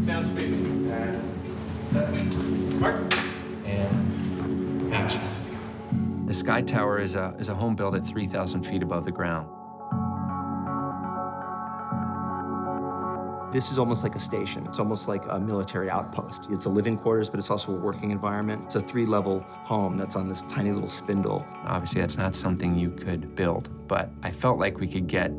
Sound speed. And mark. And action. The Sky Tower is a, is a home built at 3,000 feet above the ground. This is almost like a station. It's almost like a military outpost. It's a living quarters, but it's also a working environment. It's a three-level home that's on this tiny little spindle. Obviously, that's not something you could build, but I felt like we could get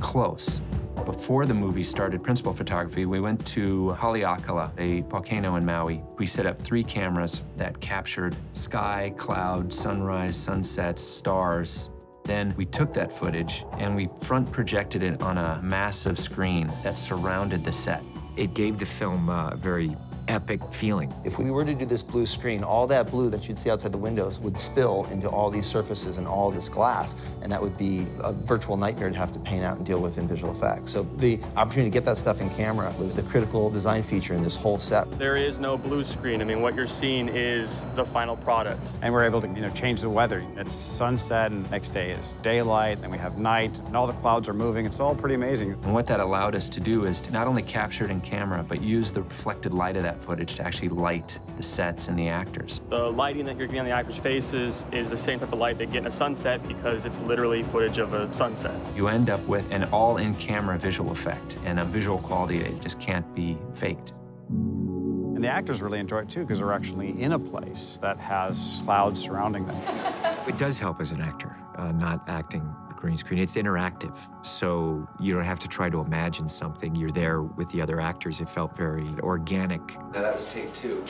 close. Before the movie started principal photography, we went to Haleakala, a volcano in Maui. We set up three cameras that captured sky, cloud, sunrise, sunsets, stars. Then we took that footage and we front projected it on a massive screen that surrounded the set. It gave the film a very epic feeling. If we were to do this blue screen, all that blue that you'd see outside the windows would spill into all these surfaces and all this glass, and that would be a virtual nightmare to have to paint out and deal with in visual effects. So the opportunity to get that stuff in camera was the critical design feature in this whole set. There is no blue screen. I mean, what you're seeing is the final product. And we're able to, you know, change the weather. It's sunset, and next day is daylight, and we have night, and all the clouds are moving. It's all pretty amazing. And what that allowed us to do is to not only capture it in camera, but use the reflected light of that footage to actually light the sets and the actors. The lighting that you're getting on the actors' faces is the same type of light they get in a sunset because it's literally footage of a sunset. You end up with an all-in-camera visual effect and a visual quality that just can't be faked. And the actors really enjoy it too because they're actually in a place that has clouds surrounding them. It does help as an actor, uh, not acting green screen. It's interactive, so you don't have to try to imagine something. You're there with the other actors. It felt very organic. Now that was take two.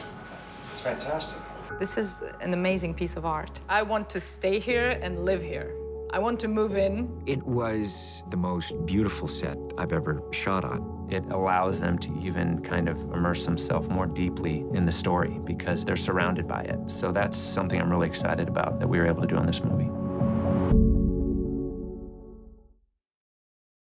It's fantastic. This is an amazing piece of art. I want to stay here and live here. I want to move in. It was the most beautiful set I've ever shot on. It allows them to even kind of immerse themselves more deeply in the story because they're surrounded by it. So that's something I'm really excited about that we were able to do on this movie.